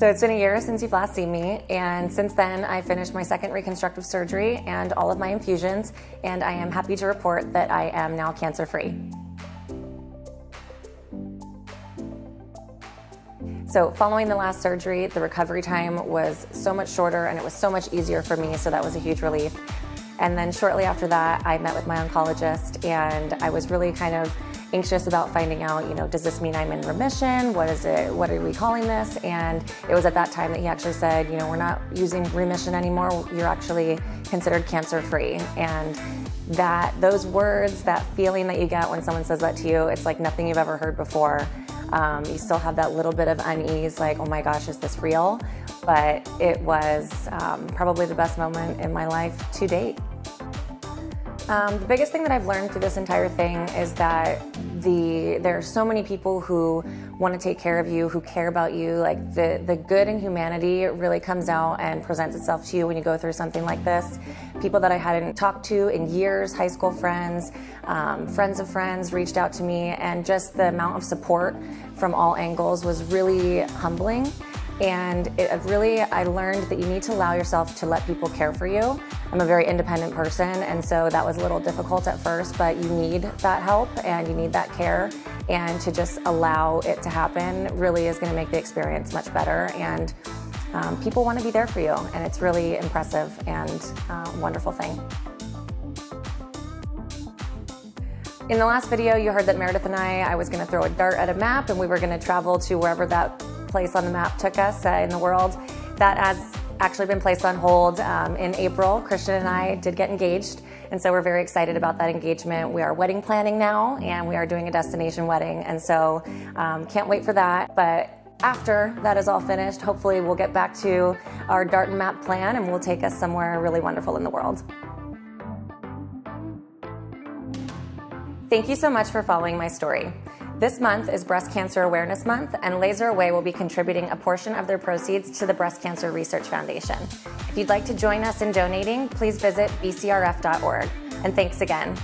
So it's been a year since you've last seen me, and since then I finished my second reconstructive surgery and all of my infusions, and I am happy to report that I am now cancer free. So, following the last surgery, the recovery time was so much shorter and it was so much easier for me, so that was a huge relief. And then shortly after that, I met with my oncologist, and I was really kind of anxious about finding out, you know, does this mean I'm in remission? What is it? What are we calling this? And it was at that time that he actually said, you know, we're not using remission anymore. You're actually considered cancer free. And that those words, that feeling that you get when someone says that to you, it's like nothing you've ever heard before. Um, you still have that little bit of unease, like, oh my gosh, is this real? But it was um, probably the best moment in my life to date. Um, the biggest thing that I've learned through this entire thing is that the there are so many people who want to take care of you, who care about you. Like the the good in humanity really comes out and presents itself to you when you go through something like this. People that I hadn't talked to in years, high school friends, um, friends of friends, reached out to me, and just the amount of support from all angles was really humbling. And it really, I learned that you need to allow yourself to let people care for you. I'm a very independent person, and so that was a little difficult at first, but you need that help and you need that care. And to just allow it to happen really is going to make the experience much better. And um, people want to be there for you, and it's really impressive and uh, wonderful thing. In the last video, you heard that Meredith and I, I was going to throw a dart at a map and we were going to travel to wherever that place on the map took us uh, in the world. That has actually been placed on hold um, in April. Christian and I did get engaged, and so we're very excited about that engagement. We are wedding planning now, and we are doing a destination wedding, and so um, can't wait for that. But after that is all finished, hopefully we'll get back to our Dart and Map plan, and we'll take us somewhere really wonderful in the world. Thank you so much for following my story. This month is Breast Cancer Awareness Month, and LaserAway will be contributing a portion of their proceeds to the Breast Cancer Research Foundation. If you'd like to join us in donating, please visit bcrf.org. And thanks again.